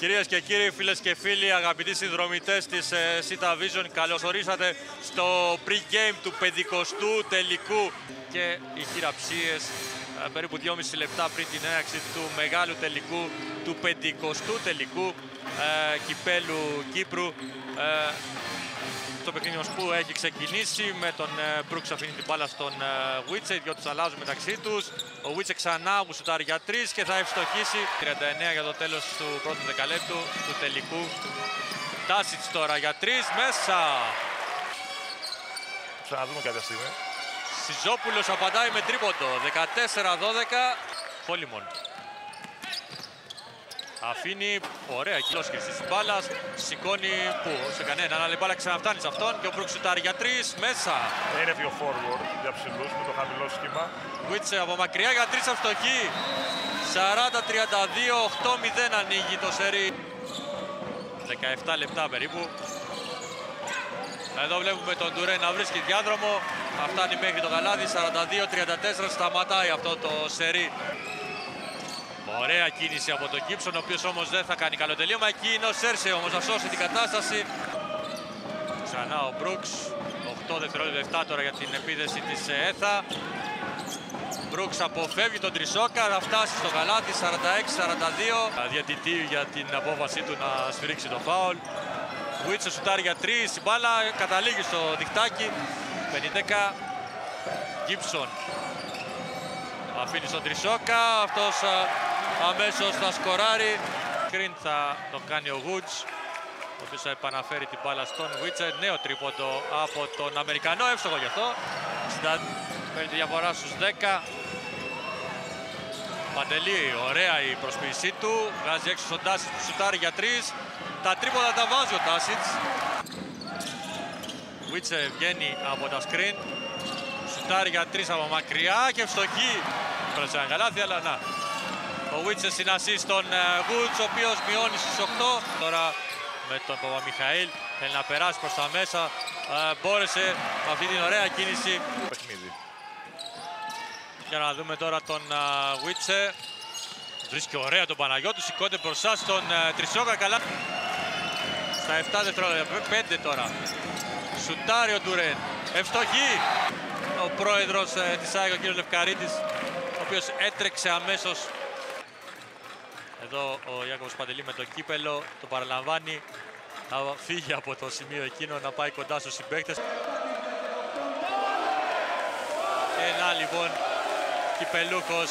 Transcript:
Κυρίες και κύριοι, φίλες και φίλοι, αγαπητοί συνδρομητές της ε, Sita Vision, καλώς ορίσατε στο pre-game του 50ου τελικού και οι χειραψίες ε, περίπου 2,5 λεπτά πριν την έναρξη του μεγάλου τελικού, του 50ου τελικού ε, κυπέλου Κύπρου. Ε, το παιχνίδι μας που έχει ξεκινήσει με τον ε, Μπρούξ αφήνει την μπάλα στον Βίτσε, οι δυο τους αλλάζουν μεταξύ τους. Ο Βίτσε ξανά που σουτάρει για τρεις και θα ευστοχίσει 39 για το τέλος του πρώτου δεκαλέπτου του τελικού. Τάσιτς τώρα για τρεις, μέσα! Ξαναδούμε κάποια στιγμή. Σιζόπουλος απαντάει με τρίποντο, 14-12, Φόλιμον. Αφήνει ωραία κιλός χρυσής της μπάλας. Σηκώνει που, σε κανέναν, αλλά η μπάλα ξαναφτάνει σε αυτόν και ο Μπρούξ σουτάρει για τρεις, μέσα. Είναι πιο forward για ψηλούς με το χαμηλό σχήμα. Βίτσε από μακριά για τρεις αυστοχή. 40-32, 8-0 ανοίγει το σερί. 17 λεπτά περίπου. Εδώ βλέπουμε τον Τουρέ να βρίσκει διάδρομο. Θα φτάνει μέχρι το καλάδι. 42-34 σταματάει αυτό το σερί. Ωραία κίνηση από τον Κίψον, ο οποίος όμως δεν θα κάνει καλό τελείωμα. Εκεί είναι ο Σέρσε όμως να σώσει την κατάσταση. Ξανά ο Μπρούξ. 8 δευτερόλεπτα τώρα για την επίδεση της ΕΘΑ. Μπρούξ αποφεύγει τον Τρισόκα, θα φτάσει στο καλάτι 46-42. Διατητή για την απόφασή του να σφυρίξει το φάουλ. Βουίτσε σουτάρει για τρεις, η μπάλα καταλήγει στο διχτάκι. 50 Γκίψον αφήνει στον Τρισόκα, αυτός αμέσως θα σκοράρει. Κρίν θα το κάνει ο Γουτς, ο οποίος θα επαναφέρει την μπάλα στον Βίτσε. Νέο τρίποντο από τον Αμερικανό, εύστοχο γι' αυτό. Παίρνει τη διαφορά στους 10. Παντελή, ωραία η προσποίησή του. Βγάζει έξω στον Τάσιτς που σουτάρει για τρεις. Τα τρίποντα τα βάζει ο Τάσιτς. Βίτσε βγαίνει από τα screen. Σουτάρει για τρεις από μακριά και ευστοχή. Πρότσε ένα καλάθι, αλλά να. Ο Βίτσε συνασεί στον Γουτς, ο οποίος μειώνει στους 8. Τώρα με τον Παπαμιχαήλ θέλει να περάσει προς τα μέσα. Ε, μπόρεσε με αυτή την ωραία κίνηση. Παιχνίδι. Για να δούμε τώρα τον Βίτσε. Βρίσκει ωραία τον Παναγιώτου, σηκώνεται μπροστά στον Τρισόκα καλά. Στα 7 δευτερόλεπτα, 5 τώρα. Σουτάρει ο Ντουρέν. Ευστοχή ο πρόεδρος ε, της ΑΕΚ, ο κ. Λευκαρίτης, ο οποίος έτρεξε αμέσως. Εδώ ο Ιάκωβος Παντελή με το κύπελο, το παραλαμβάνει να φύγει από το σημείο εκείνο, να πάει κοντά στους συμπαίκτες. Και να λοιπόν, κυπελούχος